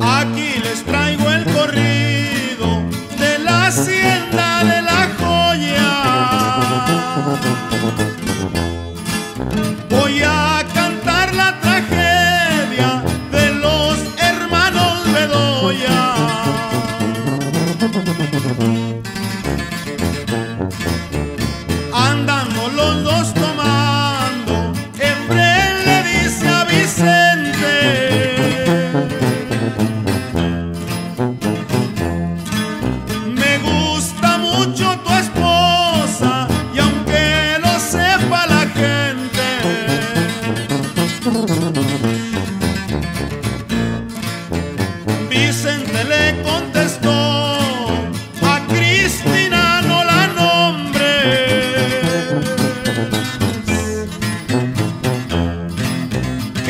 Aquí les traigo el corrido de la hacienda de la joya. Voy a cantar la tragedia de los hermanos Bedoya. Andando los dos tomando, Efraín le dice a Vicente. Me gusta mucho tu esposa y aunque lo sepa la gente, Vicente le contestó,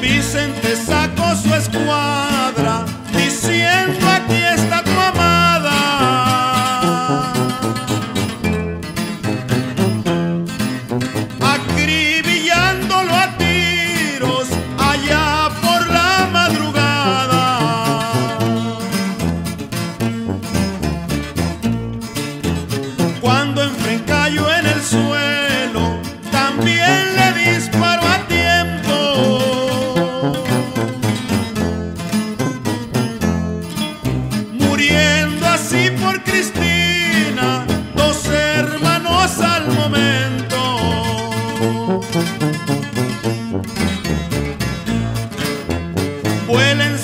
Vicente sacó su escuadra Nací por Cristina, dos hermanos al momento. Vuelen